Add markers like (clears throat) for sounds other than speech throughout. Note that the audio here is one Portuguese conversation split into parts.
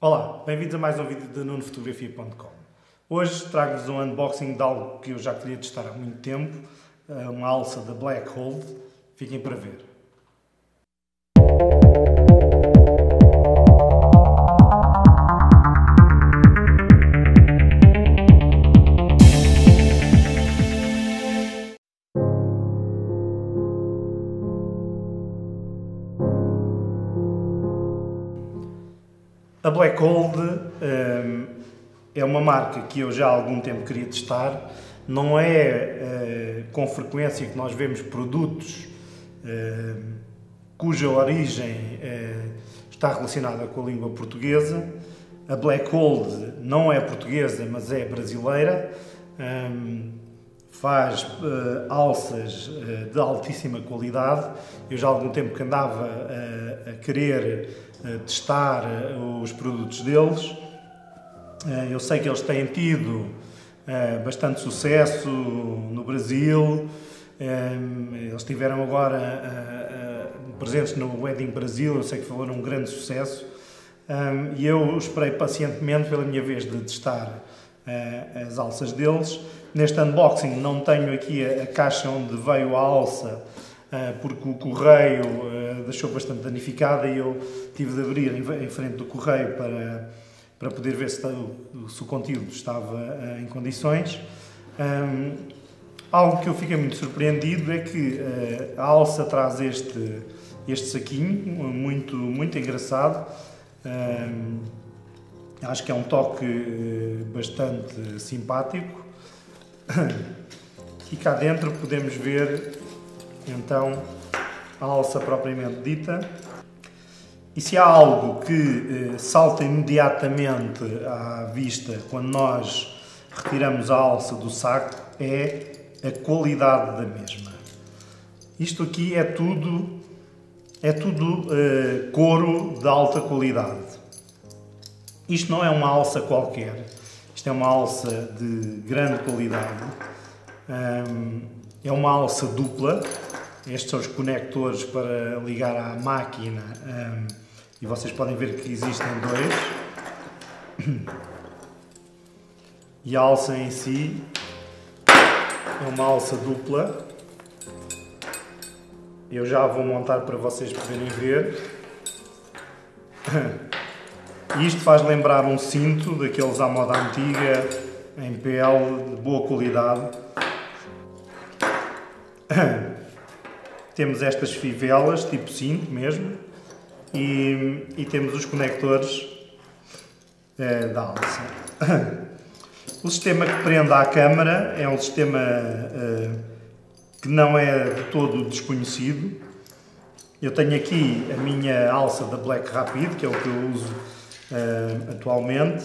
Olá, bem-vindos a mais um vídeo da nunofotografia.com. Hoje trago-vos um unboxing de algo que eu já queria testar há muito tempo, eh, uma alça da Black Hold. Fiquem para ver. A Black Gold um, é uma marca que eu já há algum tempo queria testar. Não é uh, com frequência que nós vemos produtos uh, cuja origem uh, está relacionada com a língua portuguesa. A Black Gold não é portuguesa, mas é brasileira. Um, faz alças de altíssima qualidade. Eu já há algum tempo que andava a querer testar os produtos deles. Eu sei que eles têm tido bastante sucesso no Brasil. Eles tiveram agora presentes no Wedding Brasil, eu sei que foram um grande sucesso. E eu esperei pacientemente pela minha vez de testar as alças deles. Neste unboxing não tenho aqui a caixa onde veio a alça, porque o correio deixou bastante danificada e eu tive de abrir em, frente do correio para, para poder ver se, se o conteúdo estava em condições. Um, algo que eu fiquei muito surpreendido é que uh, a alça traz este, este saquinho, muito, muito engraçado. Um, acho que é um toque eh, bastante simpático. E cá dentro podemos ver então a alça propriamente dita. E se há algo que eh, salta imediatamente à vista quando nós retiramos a alça do saco é a qualidade da mesma. Isto aqui é tudo é tudo eh, couro de alta qualidade. Isto não é uma alça qualquer. Isto é uma alça de grande qualidade. É uma alça dupla. Estes são os conectores para ligar à máquina. E vocês podem ver que existem dois. E a alça em si é uma alça dupla. Eu já vou montar para vocês poderem ver. E isto faz lembrar um cinto daqueles à moda antiga, em pele, de boa qualidade. (coughs) Temos estas fivelas, tipo cinto mesmo e, e temos os conectores uh, da alça. (coughs) O sistema que prende à câmara é um sistema uh, que não é de todo desconhecido. Eu tenho aqui a minha alça da Black Rapid, que é o que eu uso atualmente,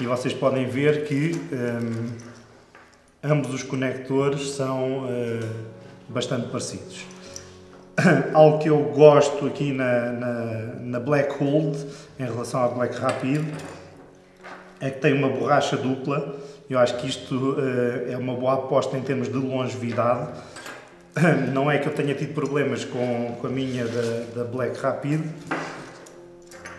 e vocês podem ver que um, ambos os conectores são uh, bastante parecidos. (coughs) algo que eu gosto aqui na, na, na, Black Hold, em relação à Black Rapid, é que tem uma borracha dupla. Eu acho que isto uh, é uma boa aposta em termos de longevidade. (coughs) Não é que eu tenha tido problemas com, com a minha da, da Black Rapid,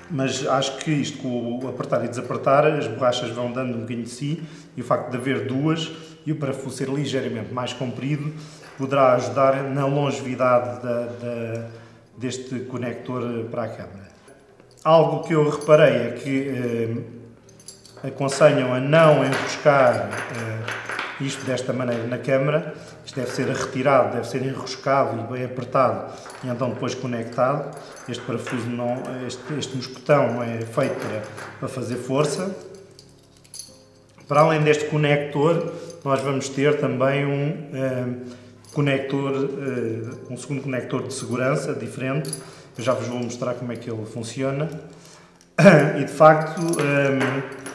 mas acho que isto com o apertar e desapertar, as borrachas vão dando um bocadinho de si e o facto de haver duas e o parafuso ser ligeiramente mais comprido poderá ajudar na longevidade da, da, deste conector para a câmara. Algo que eu reparei é que eh, aconselham a não enroscar eh, isto desta maneira na câmara. Isto deve ser retirado, deve ser enroscado e bem apertado e então depois conectado. Este parafuso, não, este, este mosquetão não é feito para, para fazer força. Para além deste conector, nós vamos ter também um eh, conector, eh, um segundo conector de segurança diferente. Eu já vos vou mostrar como é que ele funciona. (coughs) E de facto, eh,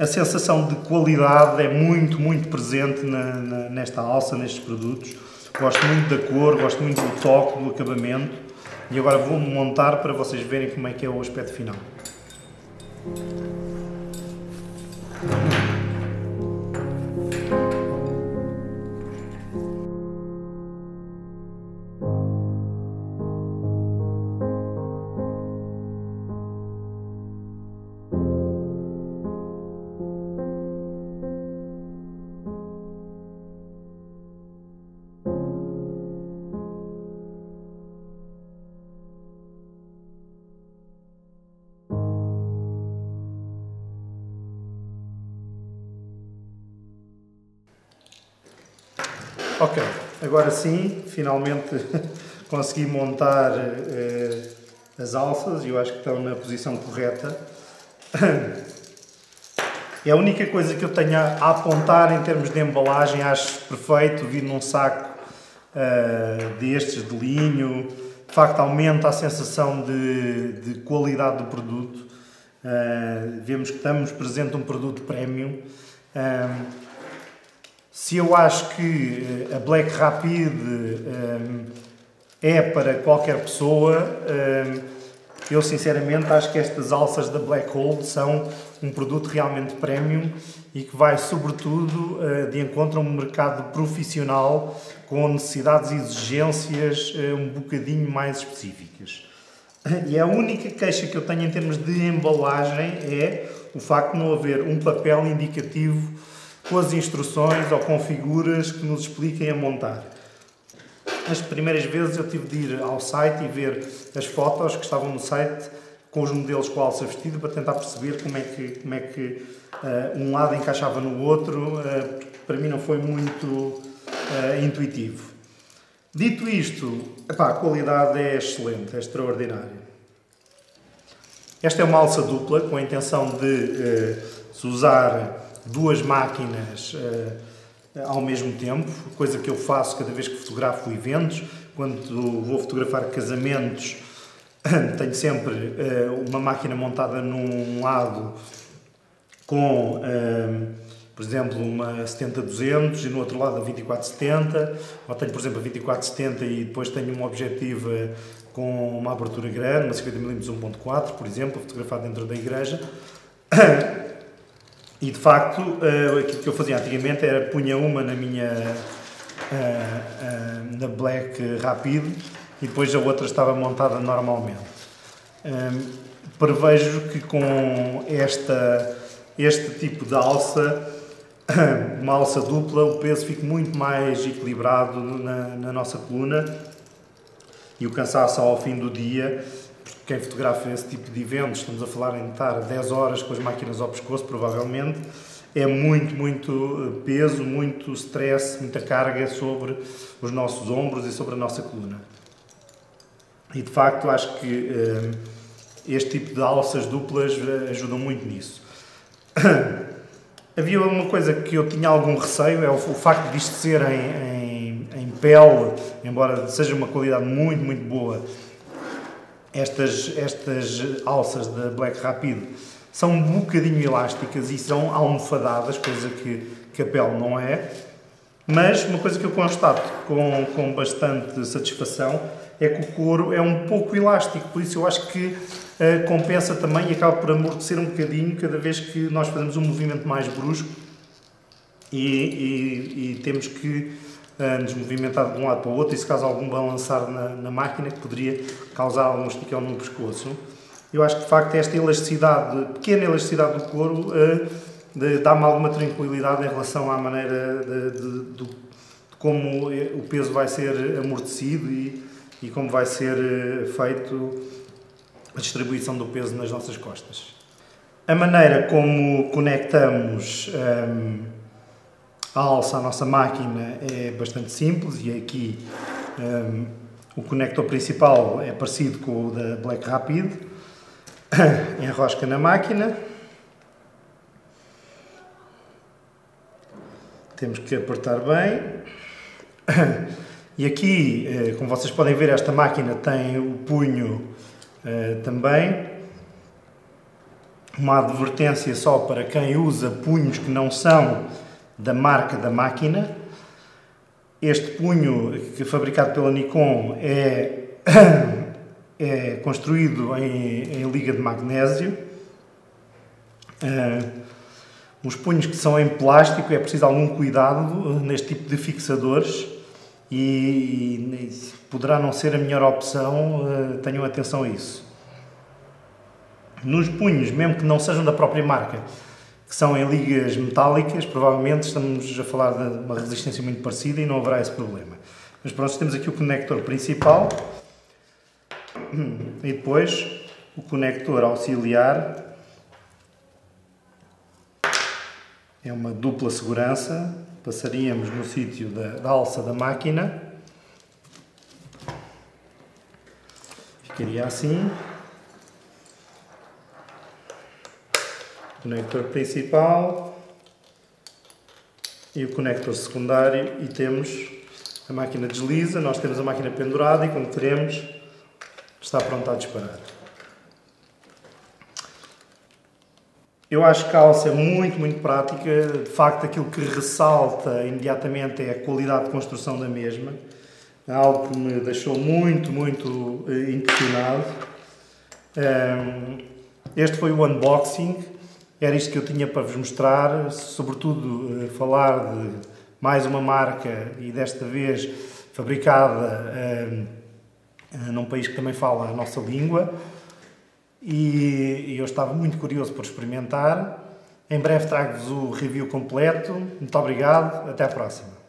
a sensação de qualidade é muito, muito presente na, na, nesta alça, nestes produtos. Gosto muito da cor, gosto muito do toque, do acabamento. E agora vou montar para vocês verem como é que é o aspecto final. Ok, agora sim, finalmente (laughs) consegui montar uh, as alças e eu acho que estão na posição correta. (clears throat) É a única coisa que eu tenho a apontar em termos de embalagem, acho perfeito, vir num saco uh, destes de linho, de facto aumenta a sensação de, de qualidade do produto. Uh, vemos que estamos presente um produto premium. Se eu acho que a Black Rapid é para qualquer pessoa, eu sinceramente acho que estas alças da Black Hole são um produto realmente premium e que vai sobretudo eh, de encontro a um mercado profissional com necessidades e exigências eh, um bocadinho mais específicas. E a única queixa que eu tenho em termos de embalagem é o facto de não haver um papel indicativo com as instruções ou com figuras que nos expliquem a montar. As primeiras vezes eu tive de ir ao site e ver as fotos que estavam no site com os modelos com a alça vestida para tentar perceber como é que, como é que uh, um lado encaixava no outro. Uh, para mim não foi muito uh, intuitivo. Dito isto, epá, a qualidade é excelente, é extraordinária. Esta é uma alça dupla com a intenção de se usar duas máquinas ao mesmo tempo, coisa que eu faço cada vez que fotografo eventos, quando vou fotografar casamentos, (laughs) tenho sempre uh, uma máquina montada num lado com, uh, por exemplo, uma 70-200 e no outro lado a 24-70, ou tenho, por exemplo, a 24-70 e depois tenho uma objetiva com uma abertura grande, uma 50mm 1.4, por exemplo, fotografado dentro da igreja. (clears throat) E de facto, uh, aquilo que eu fazia antigamente era punha uma na minha uh, uh, na Black Rapid e depois a outra estava montada normalmente. Um, prevejo que com esta, este tipo de alça, (coughs) uma alça dupla, o peso fique muito mais equilibrado na, na nossa coluna e o cansaço ao fim do dia quem fotografa esse tipo de eventos, estamos a falar em estar 10 horas com as máquinas ao pescoço, provavelmente, é muito, muito eh, peso, muito stress, muita carga sobre os nossos ombros e sobre a nossa coluna. E de facto acho que uh, este tipo de alças duplas uh, ajudam muito nisso. (coughs) Havia uma coisa que eu tinha algum receio, é o, o facto de isto ser em, em, em pele, embora seja uma qualidade muito, muito boa, estas, estas alças da Black Rapid são um bocadinho elásticas e são almofadadas, coisa que, que a pele não é. Mas uma coisa que eu constato com, com bastante satisfação é que o couro é um pouco elástico, por isso eu acho que uh, compensa também e acaba por amortecer um bocadinho cada vez que nós fazemos um movimento mais brusco e, e, e temos que nos movimentar de um lado para o outro e se caso algum balançar na, na máquina que poderia causar algum esticão no pescoço. Eu acho que de facto esta elasticidade, pequena elasticidade do couro, uh, dá-me alguma tranquilidade em relação à maneira de, de, de, de, como o peso vai ser amortecido e, e como vai ser uh, feito a distribuição do peso nas nossas costas. A maneira como conectamos um, ehm, a alça à nossa máquina é bastante simples e aqui um, o conector principal é parecido com o da Black Rapid. (coughs) Enrosca na máquina. Temos que apertar bem. E aqui, eh, como vocês podem ver, esta máquina tem o punho eh, também. Uma advertência só para quem usa punhos que não são da marca da máquina. Este punho, que é fabricado pela Nikon, é, (coughs) é construído em, em, liga de magnésio. Uh, os punhos que são em plástico é preciso algum cuidado neste tipo de fixadores e, e poderá não ser a melhor opção, uh, tenham atenção a isso. Nos punhos, mesmo que não sejam da própria marca, que são em ligas metálicas, provavelmente estamos a falar de uma resistência muito parecida e não haverá esse problema. Mas pronto, temos aqui o conector principal (clears throat) e depois o conector auxiliar É uma dupla segurança. Passaríamos no sítio da, da alça da máquina. Ficaria assim. Conector principal e o conector secundário e temos a máquina desliza, nós temos a máquina pendurada e quando queremos está pronta a disparar. Eu acho que a alça é muito, muito prática. De facto, aquilo que ressalta imediatamente é a qualidade de construção da mesma. É algo que me deixou muito, muito eh, impressionado. Este foi o unboxing. Era isto que eu tinha para vos mostrar, sobretudo eh, falar de mais uma marca e desta vez fabricada num país que também fala a nossa língua e, eu estava muito curioso por experimentar. Em breve trago-vos o review completo. Muito obrigado, até à próxima.